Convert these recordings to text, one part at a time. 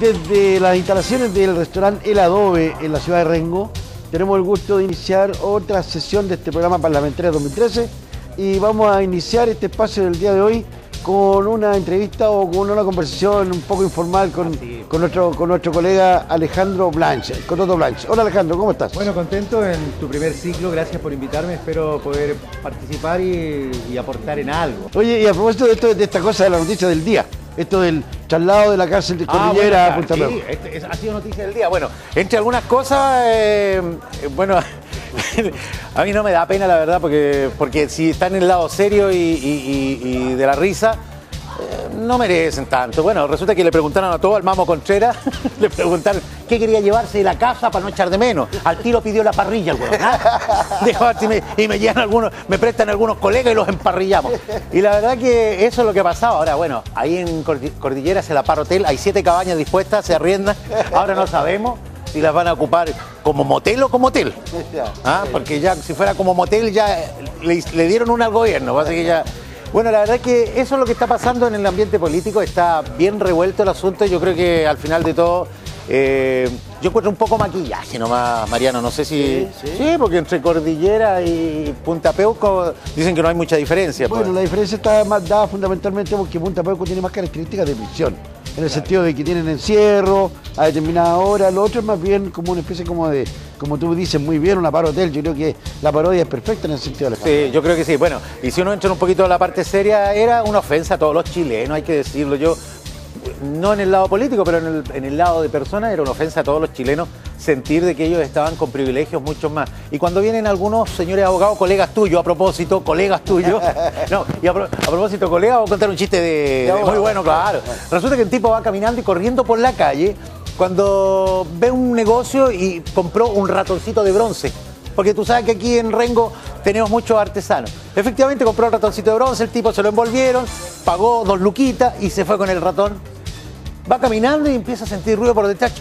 desde las instalaciones del restaurante El Adobe en la ciudad de Rengo, tenemos el gusto de iniciar otra sesión de este programa parlamentario 2013 y vamos a iniciar este espacio del día de hoy con una entrevista o con una conversación un poco informal con, con, nuestro, con nuestro colega Alejandro Blanche, Cototo Blanche. Hola Alejandro, ¿cómo estás? Bueno, contento en tu primer ciclo, gracias por invitarme, espero poder participar y, y aportar en algo. Oye, y a propósito de, esto, de esta cosa de la noticia del día, esto del traslado de la cárcel de Ah, Cordillera bueno, Punta sí, este es- ha sido noticia del día. Bueno, entre algunas cosas, eh, eh, bueno, a mí no me da pena la verdad, porque, porque si están en el lado serio y, y- y- y de la risa, eh, no merecen tanto. Bueno, resulta que le preguntaron a todo al Mamo Contreras, le preguntaron qué quería llevarse de la casa para no echar de menos. Al tiro pidió la parrilla el huevón. ¿ah? "Ah, si me- y me llegan algunos, me prestan algunos colegas y los emparrillamos. Y la verdad que eso es lo que ha pasado. Ahora, bueno, ahí en Cordi- Cordillera se la par hotel, hay siete cabañas dispuestas, se arriendan. Ahora no sabemos si las van a ocupar como motel o como hotel. Ah, Porque ya si fuera como motel ya le, le dieron una al gobierno. Así que ya. Bueno, la verdad es que eso es lo que está pasando en el ambiente político, está bien revuelto el asunto. Yo creo que al final de todo, eh, yo encuentro un poco maquillaje nomás, Mariano. No sé si. Sí, Sí, sí. porque entre Cordillera y Punta Peuco dicen que no hay mucha diferencia. pues. Bueno, la diferencia está más dada fundamentalmente porque Punta Peuco tiene más características de prisión, en el sentido de que tienen encierro a determinada hora, lo otro es más bien como una especie como de, como tú dices muy bien, una paro hotel, yo creo que la parodia es perfecta en el sentido de la Sí, yo creo que sí. Bueno, y si uno entra un poquito a la parte seria, era una ofensa a todos los chilenos, hay que decirlo. Yo, no en el lado político, pero en el, en el lado de personas, era una ofensa a todos los chilenos sentir de que ellos estaban con privilegios muchos más. Y cuando vienen algunos señores abogados, colegas tuyos, a propósito, colegas tuyos, no, y a, pro- a propósito, colegas, voy a contar un chiste de, de muy bueno, claro. Resulta que un tipo va caminando y corriendo por la calle cuando ve un negocio y compró un ratoncito de bronce. Porque tú sabes que aquí en Rengo tenemos muchos artesanos. Efectivamente compró el ratoncito de bronce, el tipo se lo envolvieron, pagó dos luquitas y se fue con el ratón. Va caminando y empieza a sentir ruido por detrás.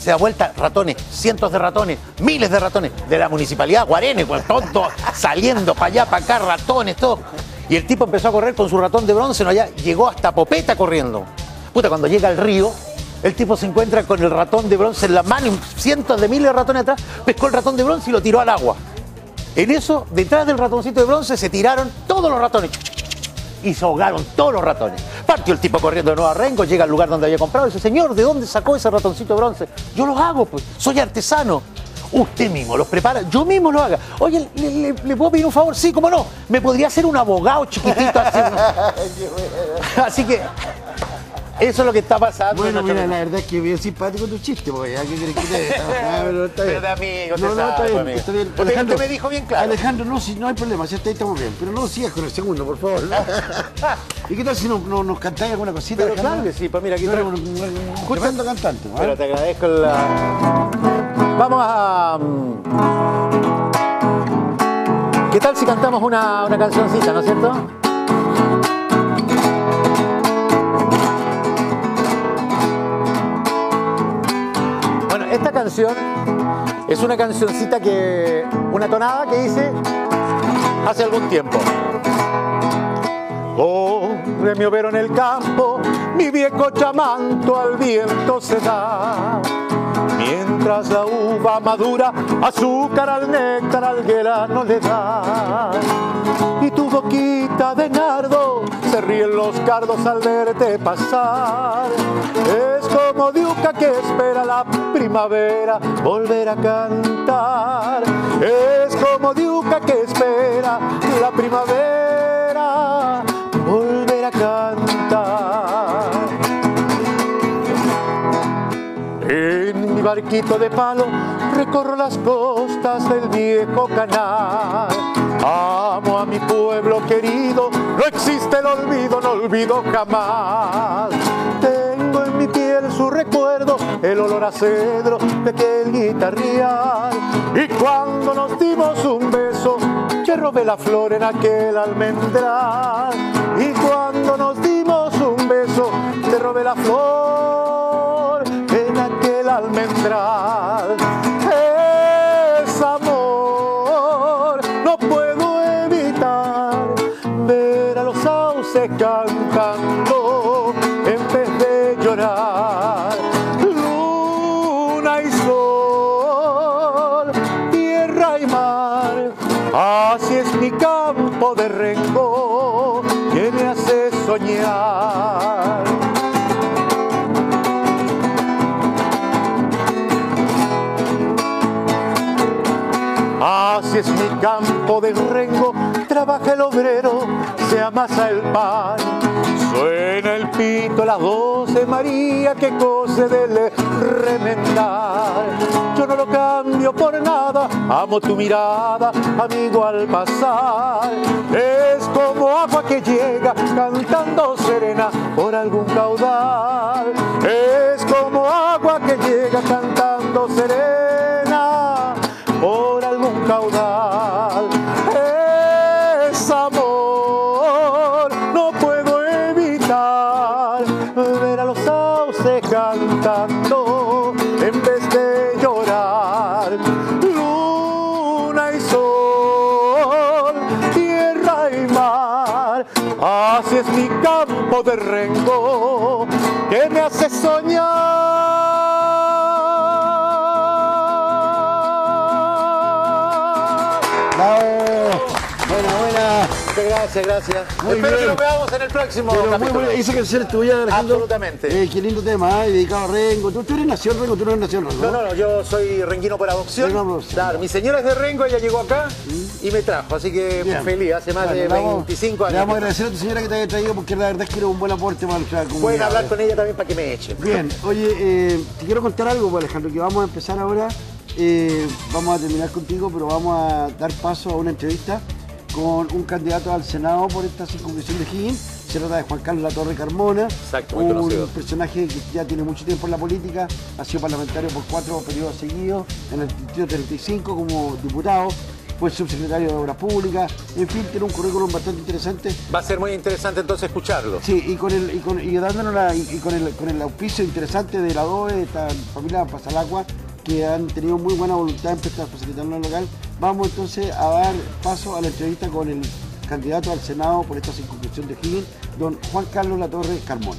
Se da vuelta, ratones, cientos de ratones, miles de ratones de la municipalidad, Guarene, con tonto, saliendo para allá, para acá, ratones, todo. Y el tipo empezó a correr con su ratón de bronce, no allá, llegó hasta Popeta corriendo. Puta, cuando llega al río, el tipo se encuentra con el ratón de bronce en la mano, cientos de miles de ratones atrás, pescó el ratón de bronce y lo tiró al agua. En eso, detrás del ratoncito de bronce, se tiraron todos los ratones y se ahogaron todos los ratones. Partió el tipo corriendo de nuevo a Rengo, llega al lugar donde había comprado y dice, señor, ¿de dónde sacó ese ratoncito de bronce? Yo los hago, pues, soy artesano. Usted mismo los prepara, yo mismo lo haga. Oye, ¿le, le- le puedo pedir un favor? Sí, cómo no. ¿Me podría hacer un abogado chiquitito así? así que eso es lo que está pasando. Bueno, mira, la verdad es que bien simpático tu chiste, porque ya, ¿qué querés que te Ah, pero está bien. Pero de no, no, está bien, amigo. está bien. Usted- usted me dijo bien claro. Alejandro, no, si no hay problema, si ahí estamos bien, pero no sigas con el segundo, por favor. ¿Y qué tal si nos, nos, nos cantáis alguna cosita? Pero Alejandro? claro que sí, pues mira, aquí un, un tremendo cantante, ¿no? Pero te agradezco la. Vamos a. mm, ¿Qué tal si cantamos una, una cancioncita, no es cierto? Es una cancioncita que. una tonada que hice hace algún tiempo. Corre mi overo en el campo, mi viejo chamanto al viento se da. Mientras la uva madura, azúcar al néctar al grano le da. Y tu boquita de nardo se ríen los cardos al verte pasar. Es como diuca que espera la primavera volver a cantar. Es como diuca que espera la primavera volver a cantar. En mi barquito de palo recorro las costas del viejo canal. Amo a mi pueblo querido, no existe el olvido, no olvido jamás. Tengo en mi piel su recuerdo, el olor a cedro de aquel guitarrear. Y cuando nos dimos un beso, yo robé la flor en aquel almendral. Y cuando nos dimos un beso, te robé la flor en aquel almendral. Es amor, no puedo evitar ver a los sauces cantando en vez de llorar. Así es mi campo de rengo, trabaja el obrero, se amasa el pan. Suena el pito a las doce, María, que cose del remendar. Por nada, amo tu mirada, amigo al pasar. Es como agua que llega cantando serena por algún caudal. Es como agua que llega cantando serena así es mi campo de rengo que me hace soñar. Bravo. Buena, buena. Gracias, gracias. Muy Espero bien. que nos veamos en el próximo. Pero muy buena. Esa canción es tuya, Alejandro. Absolutamente. Eh, qué lindo tema, ¿eh? dedicado a Rengo. ¿Tú, tú eres nación Rengo, tú no eres nación Rengo. No, no, no, yo soy renguino por adopción. Por adopción. Claro, mi señora es de Rengo, ella llegó acá y me trajo, así que Bien. feliz, hace más Bueno, de le vamos- 25 Le años. vamos a agradecer a tu señora que te haya traído porque la verdad es que eres un buen aporte para nuestra comunidad. Pueden hablar con ella también para que me echen. Bien, oye, eh, te quiero contar algo, pues, Alejandro, que vamos a empezar ahora. eh, vamos a terminar contigo, pero vamos a dar paso a una entrevista con un candidato al Senado por esta circunscripción de Higgins. Se trata de Juan Carlos Latorre Carmona, Exacto, un conocido. personaje que ya tiene mucho tiempo en la política, ha sido parlamentario por cuatro periodos seguidos, en el distrito 35 como diputado, fue subsecretario de Obras Públicas, en fin, tiene un currículum bastante interesante. Va a ser muy interesante entonces escucharlo. Sí, y con el, y con, y dándonos la- y, y con el, con el auspicio interesante de la DOE, de esta familia Pasalacua, que han tenido muy buena voluntad en facilitarnos el local, vamos entonces a dar paso a la entrevista con el candidato al Senado por esta circunscripción de Higgins, don Juan Carlos Latorre Carmona.